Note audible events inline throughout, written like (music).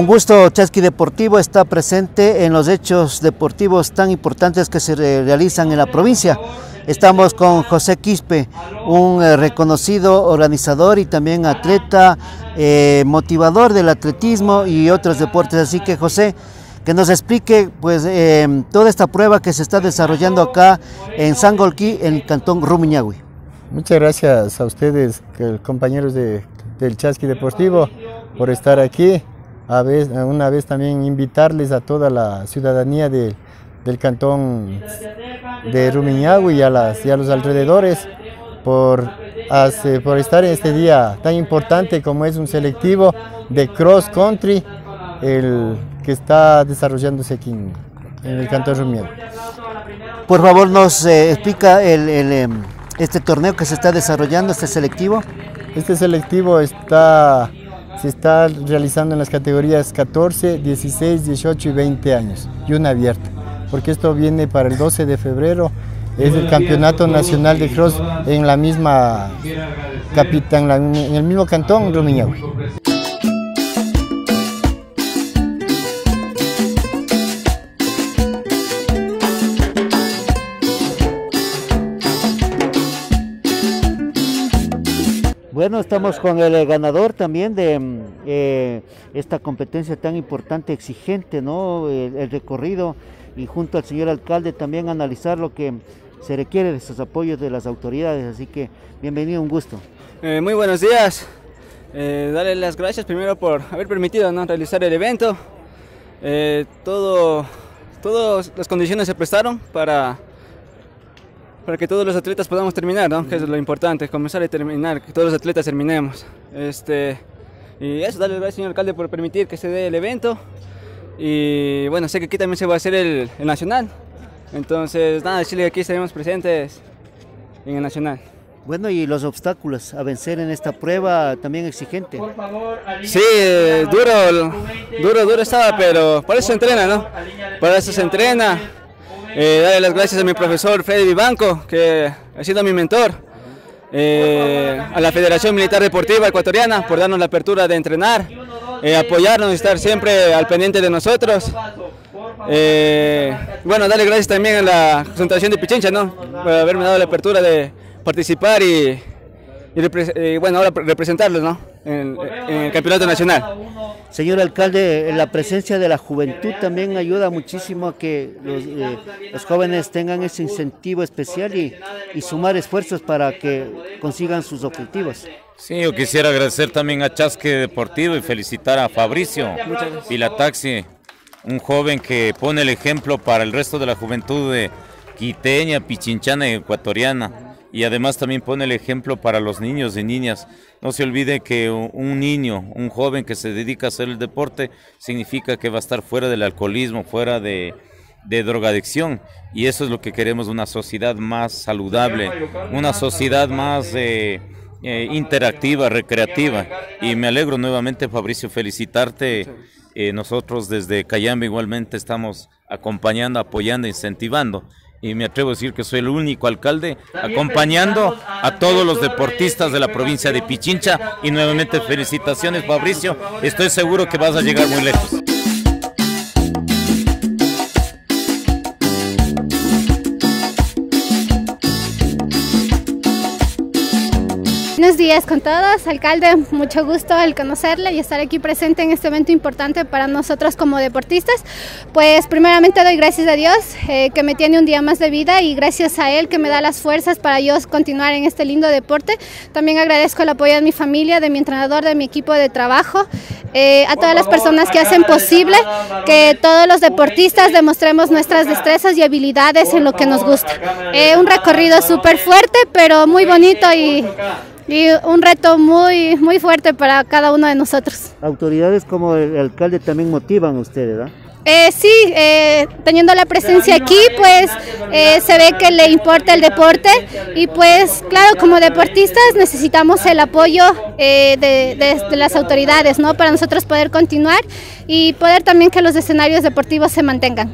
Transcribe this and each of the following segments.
Un gusto, Chasqui Deportivo está presente en los hechos deportivos tan importantes que se realizan en la provincia. Estamos con José Quispe, un eh, reconocido organizador y también atleta, eh, motivador del atletismo y otros deportes. Así que José, que nos explique pues eh, toda esta prueba que se está desarrollando acá en Sangolquí, en el cantón Rumiñahui. Muchas gracias a ustedes, compañeros de, del Chasqui Deportivo, por estar aquí. A vez, una vez también invitarles a toda la ciudadanía de, del cantón de Rumiñahui y a, las, y a los alrededores por, por estar en este día tan importante como es un selectivo de cross country el que está desarrollándose aquí en, el cantón Rumiñahui. Por favor, nos eh, explica el, em, este torneo que se está desarrollando, este selectivo. Este selectivo está se está realizando en las categorías 14, 16, 18 y 20 años y una abierta, porque esto viene para el 12 de febrero, es el Campeonato Nacional de Cross en la misma capital, en el mismo cantón, Rumiñahui. Bueno, estamos con el ganador también de mm, eh, esta competencia tan importante, exigente, ¿no? El, recorrido y junto al señor alcalde también analizar lo que se requiere de esos apoyos de las autoridades. Así que bienvenido, un gusto. Eh, muy buenos días. Eh, darle las gracias primero por haber permitido ¿no? realizar el evento. todo, todas las condiciones se prestaron para para que todos los atletas podamos terminar, ¿no? Que es lo importante, comenzar y terminar, que todos los atletas terminemos. Este, y eso, darle gracias señor alcalde por permitir que se dé el evento. Y bueno, sé que aquí también se va a hacer el, nacional. Entonces, nada, decirle que aquí estaremos presentes en el nacional. Bueno, y los obstáculos a vencer en esta prueba también exigente. Sí, duro, duro, duro estaba, pero para eso se entrena, ¿no? Para eso se entrena. Eh, darle las gracias a mi profesor Freddy Vivanco, que ha sido mi mentor, eh, a la Federación Militar Deportiva Ecuatoriana por darnos la apertura de entrenar, eh, apoyarnos y estar siempre al pendiente de nosotros. bueno, darle gracias también a la concentración de Pichincha, ¿no? Por haberme dado la apertura de participar y, y bueno, ahora representarlos, ¿no? En, el campeonato nacional. Señor alcalde, la presencia de la juventud también ayuda muchísimo a que los, eh, jóvenes tengan ese incentivo especial y, sumar esfuerzos para que consigan sus objetivos. Sí, yo quisiera agradecer también a Chasque Deportivo y felicitar a Fabricio Taxi, un joven que pone el ejemplo para el resto de la juventud de quiteña, pichinchana y ecuatoriana y además también pone el ejemplo para los niños y niñas. No se olvide que un niño, un joven que se dedica a hacer el deporte, significa que va a estar fuera del alcoholismo, fuera de, drogadicción. Y eso es lo que queremos, una sociedad más saludable, una sociedad más eh, eh, interactiva, recreativa. Y me alegro nuevamente, Fabricio, felicitarte. Eh, nosotros desde Cayambe igualmente estamos acompañando, apoyando, incentivando y me atrevo a decir que soy el único alcalde acompañando a todos los deportistas de la provincia de Pichincha. Y nuevamente felicitaciones Fabricio, estoy seguro que vas a llegar muy lejos. Buenos días con todos, alcalde, mucho gusto al conocerle y estar aquí presente en este evento importante para nosotros como deportistas. Pues primeramente doy gracias a Dios eh, que me tiene un día más de vida y gracias a Él que me da las fuerzas para yo continuar en este lindo deporte. También agradezco el apoyo de mi familia, de mi entrenador, de mi equipo de trabajo, eh, a todas las personas que hacen posible que todos los deportistas demostremos nuestras destrezas y habilidades en lo que nos gusta. Eh, un recorrido súper fuerte, pero muy bonito y y un reto muy, muy fuerte para cada uno de nosotros. Autoridades como el alcalde también motivan a ustedes, ¿verdad? Eh, sí, eh, teniendo la presencia aquí, pues eh, se ve que le importa el deporte y pues claro, como deportistas necesitamos el apoyo de, de, las autoridades, ¿no? Para nosotros poder continuar y poder también que los escenarios deportivos se mantengan.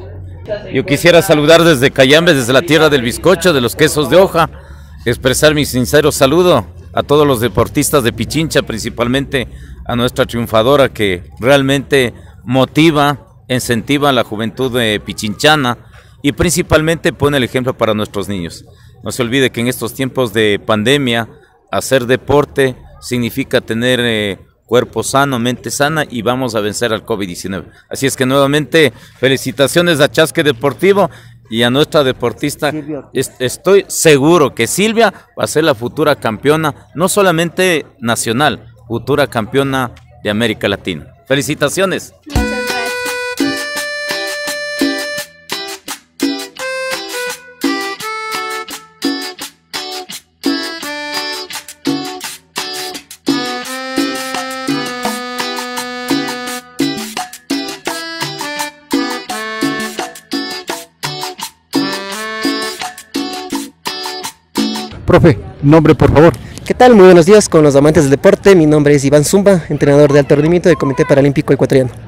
Yo quisiera saludar desde Cayambe, desde la tierra del bizcocho, de los quesos de hoja, expresar mi sincero saludo a todos los deportistas de Pichincha, principalmente a nuestra triunfadora que realmente motiva, incentiva a la juventud de Pichinchana y principalmente pone el ejemplo para nuestros niños. No se olvide que en estos tiempos de pandemia, hacer deporte significa tener eh, cuerpo sano, mente sana y vamos a vencer al COVID-19. Así es que nuevamente felicitaciones a Chasque Deportivo y a nuestra deportista. estoy seguro que Silvia va a ser la futura campeona, no solamente nacional, futura campeona de América Latina. Felicitaciones. Nombre por favor. ¿Qué tal? Muy buenos días con los amantes del deporte. Mi nombre es Iván Zumba, entrenador de alto rendimiento del Comité Paralímpico Ecuatoriano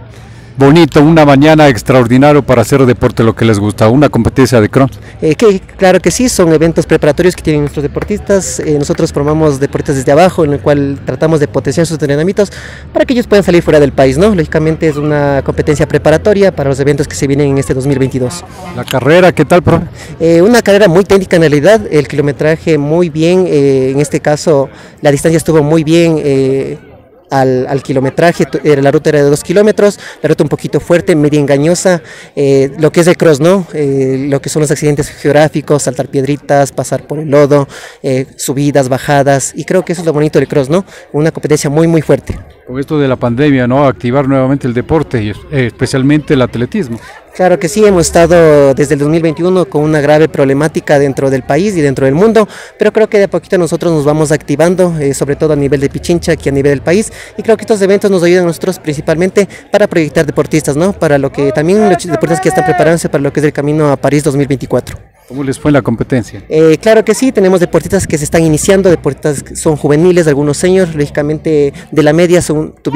bonito, una mañana extraordinario para hacer deporte lo que les gusta, una competencia de cross. Eh, que, claro que sí, son eventos preparatorios que tienen nuestros deportistas. Eh, nosotros formamos deportistas desde abajo, en el cual tratamos de potenciar sus entrenamientos para que ellos puedan salir fuera del país. ¿no? Lógicamente es una competencia preparatoria para los eventos que se vienen en este 2022. La carrera, ¿qué tal, profe? Eh, una carrera muy técnica en realidad, el kilometraje muy bien, en este caso la distancia estuvo muy bien al, al, kilometraje, la ruta era de dos kilómetros, la ruta un poquito fuerte, media engañosa, eh, lo que es el cross, ¿no? Eh, lo que son los accidentes geográficos, saltar piedritas, pasar por el lodo, eh, subidas, bajadas, y creo que eso es lo bonito del cross, ¿no? Una competencia muy, muy fuerte. Con esto de la pandemia, ¿no? Activar nuevamente el deporte y especialmente el atletismo. Claro que sí, hemos estado desde el 2021 con una grave problemática dentro del país y dentro del mundo, pero creo que de a poquito nosotros nos vamos activando, eh, sobre todo a nivel de Pichincha, aquí a nivel del país, y creo que estos eventos nos ayudan a nosotros principalmente para proyectar deportistas, ¿no? Para lo que también los deportistas que están preparándose para lo que es el camino a París 2024. ¿Cómo les fue la competencia? Eh, claro que sí, tenemos deportistas que se están iniciando, deportistas que son juveniles, algunos señores, lógicamente de la media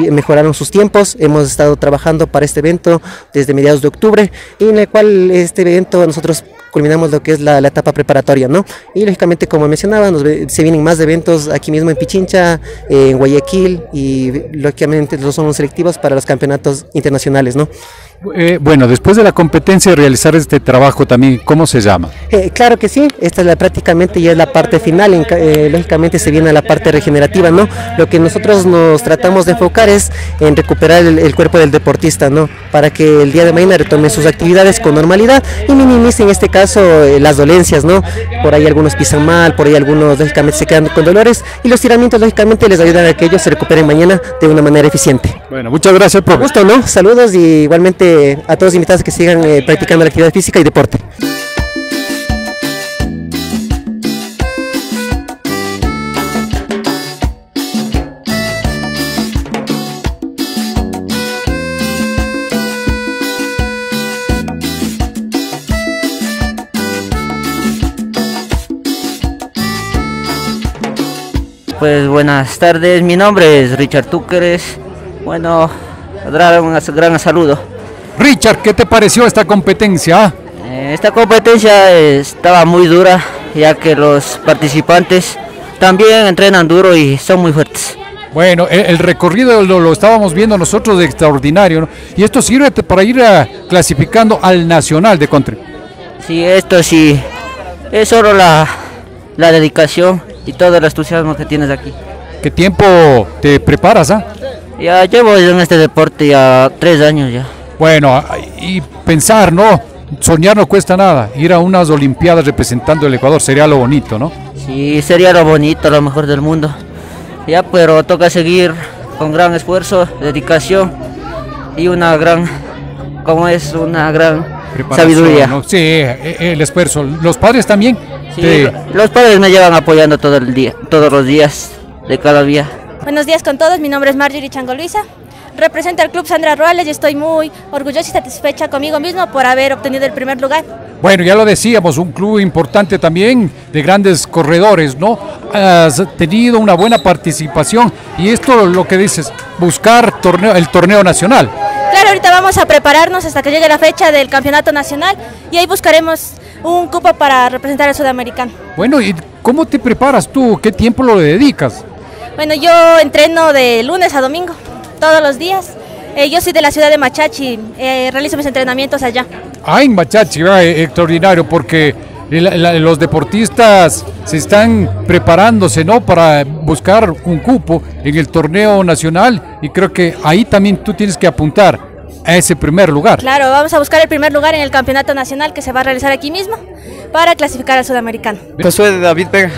mejoraron sus tiempos, hemos estado trabajando para este evento desde mediados de octubre y en el cual este evento nosotros culminamos lo que es la, etapa preparatoria, ¿no? Y lógicamente, como mencionaba, se vienen más eventos aquí mismo en Pichincha, en Guayaquil y lógicamente los son selectivos para los campeonatos internacionales, ¿no? Eh, bueno, después de la competencia de realizar este trabajo también, ¿cómo se llama? Eh, claro que sí, esta es la, prácticamente ya es la parte final, eh, lógicamente se viene a la parte regenerativa, ¿no? Lo que nosotros nos tratamos de enfocar es en recuperar el, cuerpo del deportista, ¿no? Para que el día de mañana retome sus actividades con normalidad y minimice en este caso las dolencias, ¿no? Por ahí algunos pisan mal, por ahí algunos lógicamente se quedan con dolores y los tiramientos lógicamente les ayudan a que ellos se recuperen mañana de una manera eficiente. Bueno, muchas gracias, profe. Gusto, ¿no? Saludos y igualmente a todos los invitados que sigan eh, practicando la actividad física y deporte. Pues buenas tardes, mi nombre es Richard Túqueres. Bueno, un gran saludo. Richard, ¿qué te pareció esta competencia? Eh, esta competencia estaba muy dura, ya que los participantes también entrenan duro y son muy fuertes. Bueno, el, recorrido lo, estábamos viendo nosotros de extraordinario, ¿no? Y esto sirve para ir clasificando al nacional de country. Sí, esto sí, es solo la, la dedicación y todo el entusiasmo que tienes aquí. ¿Qué tiempo te preparas? Ah? Ya llevo en este deporte ya tres años ya. Bueno, y pensar, ¿no? Soñar no cuesta nada. Ir a unas Olimpiadas representando el Ecuador sería lo bonito, ¿no? Sí, sería lo bonito, lo mejor del mundo. Ya, pero toca seguir con gran esfuerzo, dedicación y una gran, como es, una gran sabiduría. Sí, e, e, el esfuerzo. ¿Los padres también? Sí, los padres me llevan apoyando todo el día, todos los días, de cada día. Buenos días con todos, mi nombre es Marjorie Chango Luisa. Represento al Club Sandra Ruales y estoy muy orgullosa y satisfecha conmigo mismo por haber obtenido el primer lugar. Bueno, ya lo decíamos, un club importante también de grandes corredores, ¿no? Has tenido una buena participación y esto lo que dices, buscar torneo, el torneo nacional. Claro, ahorita vamos a prepararnos hasta que llegue la fecha del campeonato nacional y ahí buscaremos un cupo para representar al sudamericano. Bueno, ¿y cómo te preparas tú? ¿Qué tiempo lo dedicas? Bueno, yo entreno de lunes a domingo todos los días Eh, yo soy de la ciudad de Machachi, eh, realizo mis entrenamientos allá. Ah, en Machachi, ah, eh, extraordinario, porque la- la- los deportistas se están preparándose, ¿no? Para buscar un cupo en el torneo nacional y creo que ahí también tú tienes que apuntar a ese primer lugar. Claro, vamos a buscar el primer lugar en el campeonato nacional que se va a realizar aquí mismo para clasificar al sudamericano. Josué David Vega.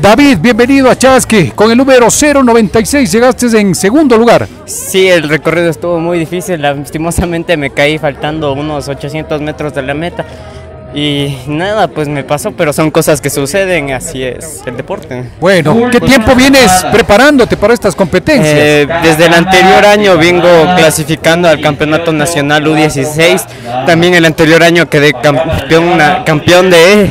David, bienvenido a Chasqui. Con el número 096 llegaste en segundo lugar. Sí, el recorrido estuvo muy difícil. Lastimosamente me caí faltando unos 800 metros de la meta. Y nada, pues me pasó, pero son cosas que suceden, así es el deporte. Bueno, ¿qué tiempo vienes preparándote para estas competencias? Eh, desde el anterior año vengo clasificando al Campeonato Nacional U16. También el anterior año quedé campeón, campeón de,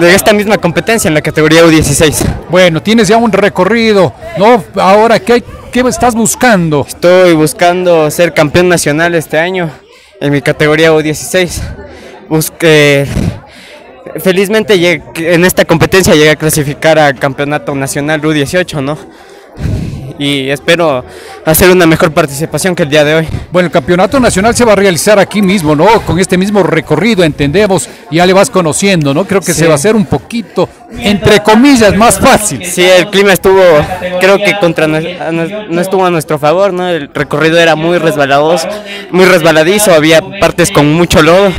de esta misma competencia en la categoría U16. Bueno, tienes ya un recorrido, ¿no? Ahora, ¿qué, qué estás buscando? Estoy buscando ser campeón nacional este año en mi categoría U16. Busqué, felizmente llegué- en esta competencia llegué a clasificar al campeonato nacional U18, ¿no? Y espero hacer una mejor participación que el día de hoy. Bueno, el campeonato nacional se va a realizar aquí mismo, ¿no? Con este mismo recorrido, entendemos, ya le vas conociendo, ¿no? Creo que Sí. se va a hacer un poquito, entre comillas, más fácil. Sí, el clima estuvo, creo que contra a nue- no estuvo a nuestro favor, ¿no? El recorrido era muy resbaladoso, muy resbaladizo, había partes con mucho lodo,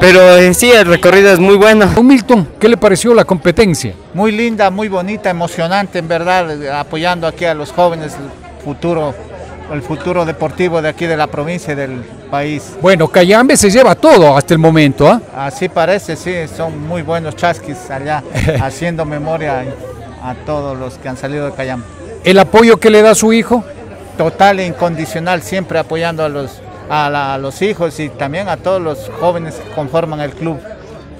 pero eh, sí, el recorrido es muy bueno. Don Milton, ¿qué le pareció la competencia? Muy linda, muy bonita, emocionante, en verdad, apoyando aquí a los jóvenes, el futuro, el futuro deportivo de aquí de la provincia y del país. Bueno, Cayambe se lleva todo hasta el momento, ¿ah? Así parece, sí, son muy buenos chasquis allá, (laughs) haciendo memoria a todos los que han salido de Cayam. ¿El apoyo que le da su hijo? Total e incondicional, siempre apoyando a los, a, la- a los hijos y también a todos los jóvenes que conforman el club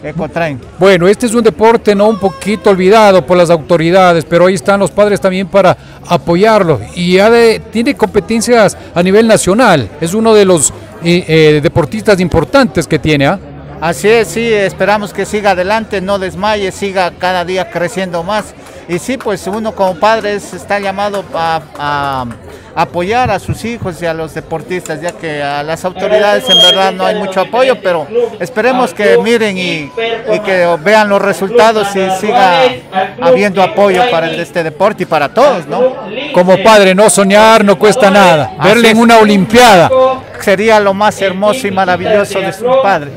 Ecotrain. Bueno, este es un deporte no un poquito olvidado por las autoridades, pero ahí están los padres también para apoyarlo. Y ya de- tiene competencias a nivel nacional. Es uno de los eh, eh, deportistas importantes que tiene. ¿ah? Así es, sí, esperamos que siga adelante, no desmaye, siga cada día creciendo más. Y sí, pues uno como padre es- está llamado a, a apoyar a sus hijos y a los deportistas, ya que a las autoridades en verdad no hay mucho apoyo, pero esperemos que miren y, y que vean los resultados y siga habiendo apoyo para este deporte y para todos, ¿no? Como padre, no soñar no cuesta nada. Verle en una Olimpiada. Sería lo más hermoso y maravilloso de su padre.